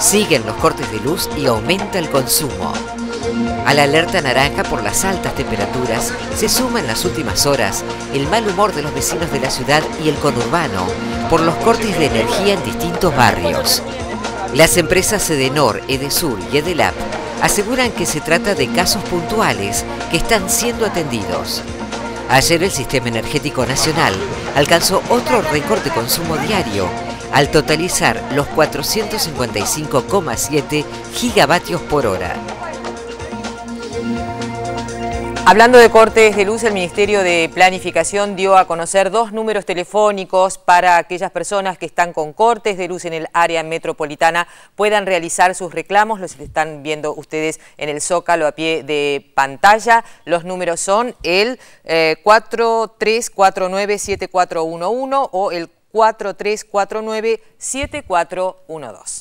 Siguen los cortes de luz y aumenta el consumo. A la alerta naranja por las altas temperaturas se suma en las últimas horas el mal humor de los vecinos de la ciudad y el conurbano por los cortes de energía en distintos barrios. Las empresas Edenor, Edesur y Edelap aseguran que se trata de casos puntuales que están siendo atendidos. Ayer el Sistema Energético Nacional alcanzó otro récord de consumo diario al totalizar los 455,7 gigavatios por hora. Hablando de cortes de luz, el Ministerio de Planificación dio a conocer dos números telefónicos para aquellas personas que están con cortes de luz en el área metropolitana puedan realizar sus reclamos. Los están viendo ustedes en el zócalo a pie de pantalla. Los números son el 4349-7411 eh, o el 4349-7412.